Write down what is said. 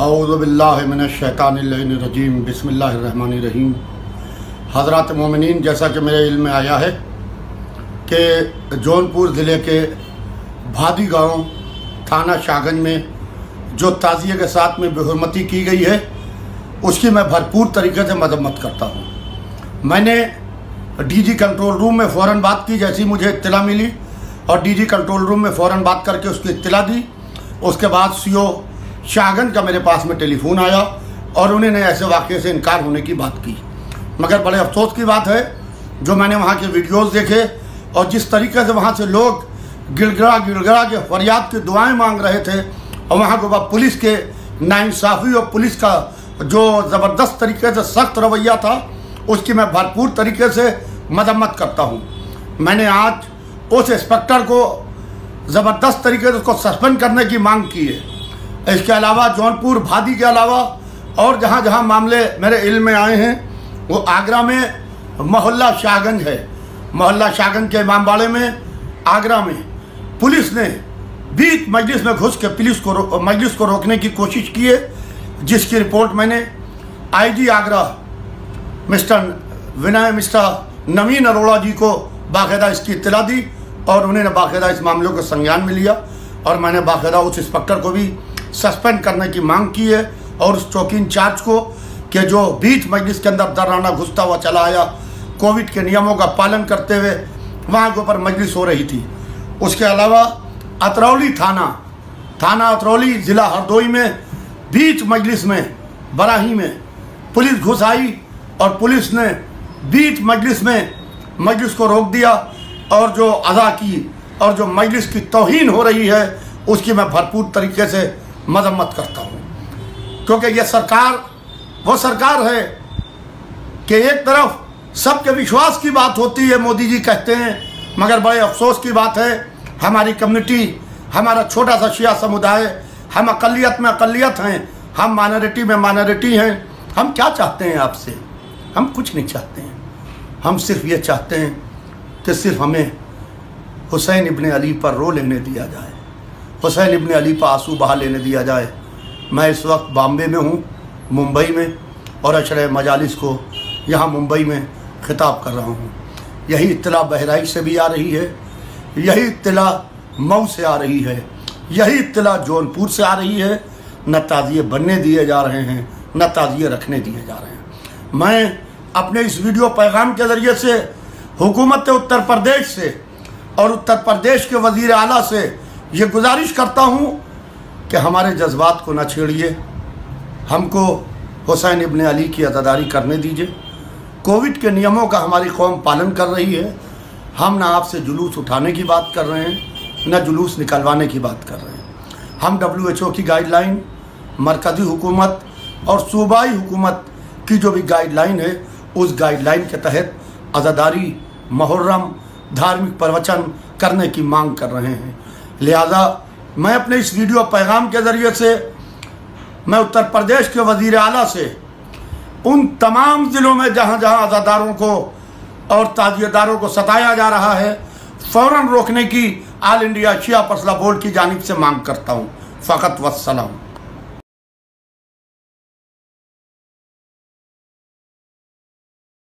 अऊज़बिल्लिमिनशैतानरजीम बिसमीम हज़रत मोमिन जैसा कि मेरे इल्म में आया है कि जौनपुर ज़िले के भादी गाँव थाना शाहगंज में जो ताज़िए के साथ में बेहरमती की गई है, उसकी मैं भरपूर तरीके से मजम्मत करता हूँ। मैंने डीजी कंट्रोल रूम में फ़ौर बात की, जैसी मुझे इतला मिली, और डीजी कंट्रोल रूम में फ़ौर बात करके उसकी इतला दी। उसके बाद सीओ शाहगंज का मेरे पास में टेलीफोन आया और उन्होंने ऐसे वाक़े से इनकार होने की बात की। मगर बड़े अफसोस की बात है, जो मैंने वहाँ के वीडियोज़ देखे और जिस तरीके से वहाँ से लोग गिड़गड़ा गिड़गड़ा के फरियाद की दुआएँ मांग रहे थे और वहाँ के पुलिस के नाइंसाफ़ी और पुलिस का जो ज़बरदस्त तरीके से सख्त रवैया था, उसकी मैं भरपूर तरीके से मजम्मत करता हूँ। मैंने आज उस इंस्पेक्टर को ज़बरदस्त तरीके से उसको सस्पेंड करने की मांग की है। इसके अलावा जौनपुर, भादी के अलावा और जहाँ जहाँ मामले मेरे इल्म में आए हैं, वो आगरा में मोहल्ला शाहगंज है। मोहल्ला शाहगंज के इमामबाड़े में, आगरा में। पुलिस ने बीच मजलिस में घुस के पुलिस को मजलिस को रोकने की कोशिश की है, जिसकी रिपोर्ट मैंने IG Agra, mister Vinay, mister Naveen Arora ji को बाकायदा इसकी इतला दी और उन्होंने बाकायदा इस मामले को संज्ञान में लिया और मैंने बाकायदा उस इंस्पेक्टर को भी सस्पेंड करने की मांग की है और उस चौकी इंचार्ज को कि जो बीच मजलिस के अंदर दराना घुसता हुआ चला आया, कोविड के नियमों का पालन करते हुए वहाँ के ऊपर मजलिस हो रही थी। उसके अलावा अतरौली थाना थाना अतरौली ज़िला हरदोई में, बीच मजलिस में, बराही में पुलिस घुस आई और पुलिस ने बीच मजलिस में मजलिस को रोक दिया और जो अदा की और जो मजलिस की तोहन हो रही है, उसकी मैं भरपूर तरीके से मजम्मत करता हूँ। क्योंकि यह सरकार, वो सरकार है कि एक तरफ़ सबके विश्वास की बात होती है, मोदी जी कहते हैं, मगर बड़े अफसोस की बात है, हमारी कम्युनिटी, हमारा छोटा सा शिया समुदाय, हम अकलियत में अकलियत हैं, हम माइनॉरिटी में माइनॉरिटी हैं, हम क्या चाहते हैं आपसे? हम कुछ नहीं चाहते हैं। हम सिर्फ़ ये चाहते हैं कि सिर्फ़ हमें हुसैन इबन अली पर रो लेने दिया जाए। हुसैन इबन अली पर आँसू बहा लेने दिया जाए। मैं इस वक्त बॉम्बे में हूँ, मुंबई में, और अशर मजालिस को यहाँ मुंबई में ख़िताब कर रहा हूँ। यही इतला बहराइच से भी आ रही है, यही इतला मऊ से आ रही है, यही इतला जौनपुर से आ रही है। न ताज़िए बनने दिए जा रहे हैं, न ताज़िए रखने दिए जा रहे हैं। मैं अपने इस वीडियो पैगाम के ज़रिए से, हुकूमत उत्तर प्रदेश से और उत्तर प्रदेश के वज़ी अला से ये गुजारिश करता हूँ कि हमारे जज्बात को ना छेड़िए। हमको हुसैन इबन अली की अदादारी करने दीजिए। कोविड के नियमों का हमारी कौम पालन कर रही है। हम ना आपसे जुलूस उठाने की बात कर रहे हैं, न जुलूस निकलवाने की बात कर रहे हैं। हम डब्ल्यू की गाइडलाइन, मरकज़ी हुकूमत और सूबाई हुकूमत की जो भी गाइडलाइन है, उस गाइडलाइन के तहत अजादारी, मुहर्रम, धार्मिक प्रवचन करने की मांग कर रहे हैं। लिहाजा मैं अपने इस वीडियो पैगाम के ज़रिए से, मैं उत्तर प्रदेश के वज़ीर अली से, उन तमाम ज़िलों में जहाँ जहाँ अजादारों को और ताजियेदारों को सताया जा रहा है फ़ौर रोकने की आल इंडिया शिया पसला बोर्ड की जानब से मांग करता हूँ। फ़कत वसलम